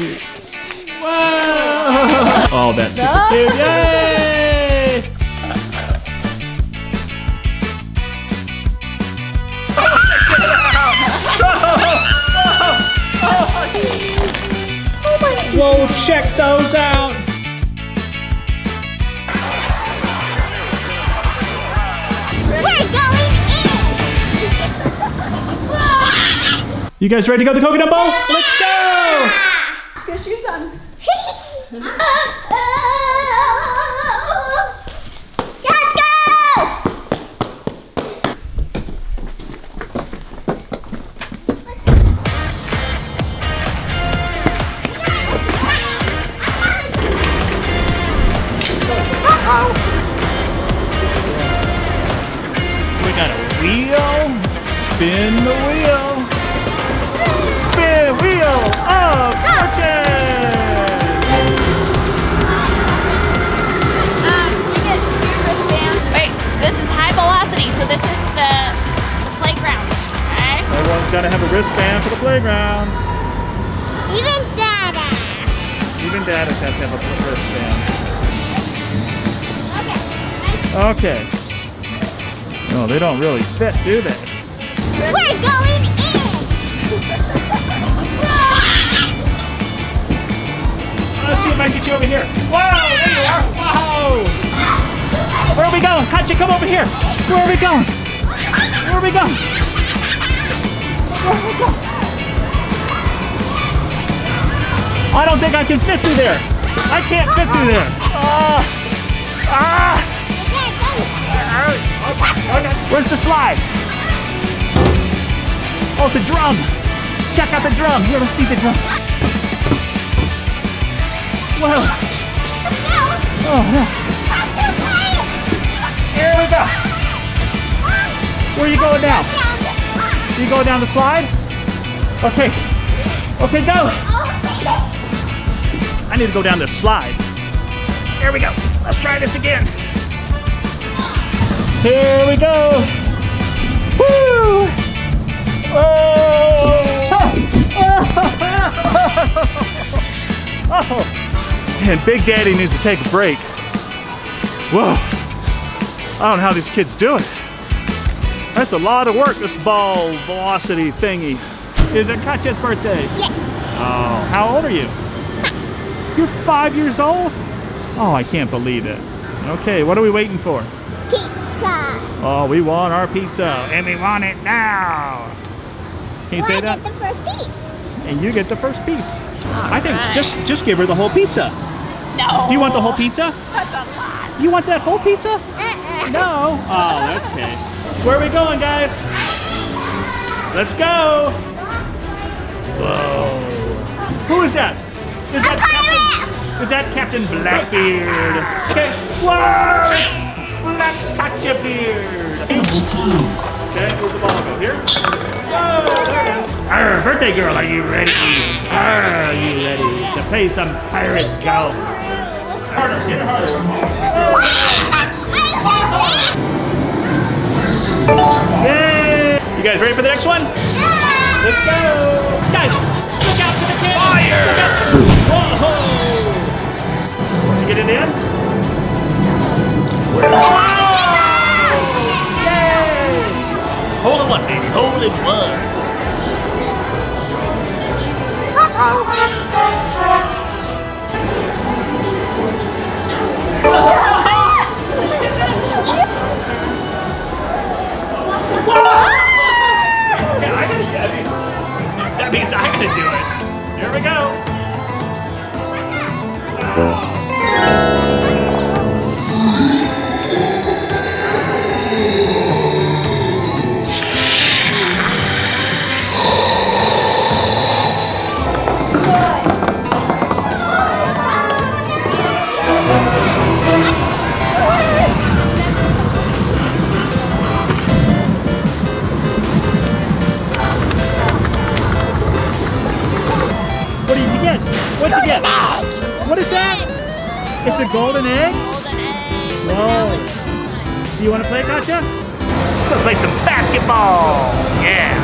cute. Whoa! Oh, that's super cute. Yay! Whoa, check those out. We're going in. You guys ready to go to the coconut bowl? Let's go! Get shoes on. Let's go! We got a wheel. Spin the wheel. Spin wheel of fortune. Okay? Everyone's got to have a wristband for the playground. Even Dada. Even Daddies have to have a wristband. Okay. Okay. No, they don't really fit, do they? We're going in. Let's see if I can get you over here. Whoa, there you are. Whoa. Where are we going? Katya, come over here. Where are we going? Where are we going? I don't think I can fit through there. I can't fit through there. Ah. ah. Where's the slide? Oh, it's a drum. Check out the drum. Here, let's see the drum. Whoa. Oh, no. Here we go. Where are you going now? You go down the slide? Okay. Okay, go. I need to go down this slide. Here we go. Let's try this again. Here we go. Woo! Oh! oh! And Big Daddy needs to take a break. Whoa! I don't know how these kids do it. That's a lot of work, this ball velocity thingy. Is it Katya's birthday? Yes. Oh, how old are you? You're five years old? Oh, I can't believe it. Okay, what are we waiting for? Pizza. Oh, we want our pizza, and we want it now. Can you Well, say I that? get the first piece. And you get the first piece. I think just just give her the whole pizza. No. Do you want the whole pizza? That's a lot. You want that whole pizza? Uh-uh. No. Oh, okay. Where are we going, guys? Let's go. Whoa. Who is that? Is that Captain? Is that Captain Blackbeard? Okay. Whoa! Black Katya Beard. Okay, where's the ball go? Here? Whoa, there it is. Arr, birthday girl, are you ready? Arr, are you ready to play some pirate golf? Harder, it harder. Yay! You guys ready for the next one? Let's go! Guys, look out for the kid! Fire! Whoa! You get it in? Whoa! Yay! Hold in one, baby. Hold in one. Yeah, gotta do it. Here we go. What golden egg? Golden egg. Whoa. Do you want to play, Katya? Let's play some basketball. Yeah.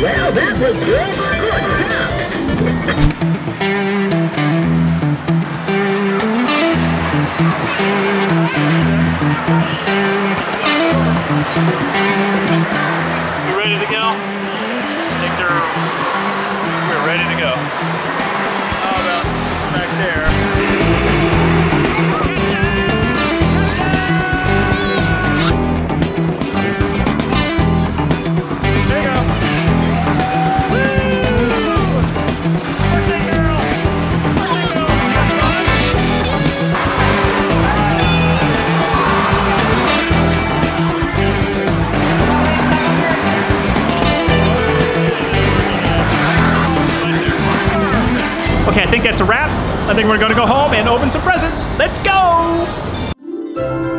Well, that was good. Good job. You ready to go? I think they're we're ready to go. How about back there? I think we're gonna go home and open some presents. Let's go!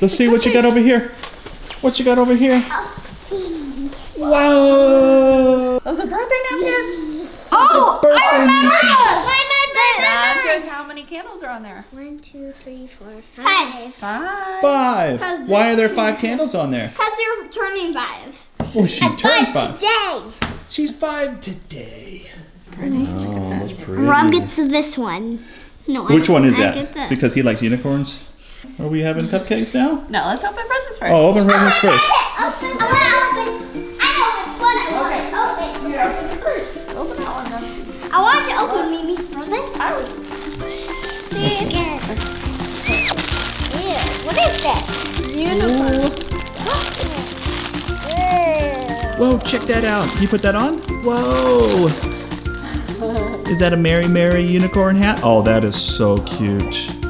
Let's see what you got over here. What you got over here? Whoa! Those are birthday napkins. Oh, Birthday I remember those. That shows how many candles are on there. One, two, three, four, five. Five. Five. Why are there five candles on there? Because you're turning five. Oh, she turned five. today. She's five today. Oh, that's pretty. Rob gets this one. No, I- Which one is I get that? this. Because he likes unicorns? Are we having cupcakes now? No, let's open presents first. Oh, open presents first. I want to open. I know which one I want to open. Here, open this first. Open that one then. I want to open Mimi's present. I would. See again. Ew, what is this? Unicorns. Whoa, check that out. Can you put that on? Whoa. Is that a Meri Meri unicorn hat? Oh, that is so cute.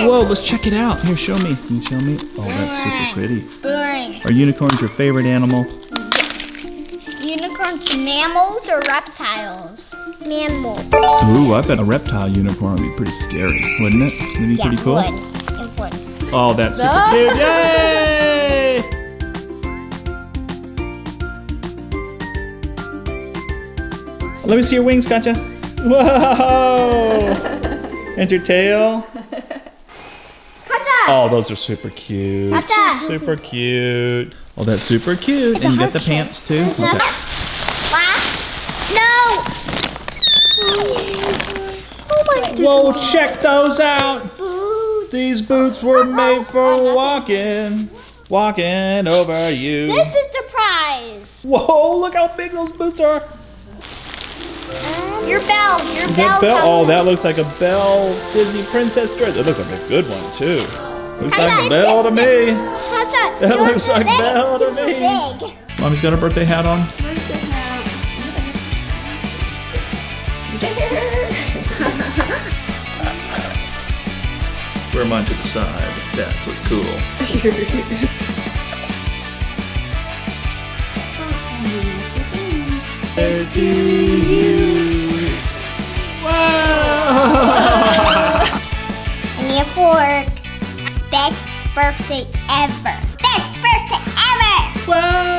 Unicorn. Whoa, let's check it out. Here, show me. Can you show me? Oh, that's super pretty. Boring. Are unicorns your favorite animal? Unicorns mammals or reptiles? Mammals. Ooh, I bet a reptile unicorn would be pretty scary, wouldn't it? Would it be pretty cool? It would. Oh, that's super cute. Yay! Let me see your wings, Katya. Whoa! and your tail. Oh, those are super cute. Kata. Super cute. Oh, that's super cute. It's And you got the shape. pants too? Okay. No. Oh, oh my Whoa, check those out. Food. These boots were oh, made oh, for walking. Walking over you. This is the prize. Whoa, look how big those boots are. Your bell. Your That bell. bell, oh, that looks like a Belle Disney princess dress. It looks like a good one too. Looks like a Belle to me. That looks like big. Belle to me. Big. Mommy's got her birthday hat on. Wear mine to the side. That's what's cool. To you. Wow! I need a fork. Birthday ever. Best birthday ever. wow!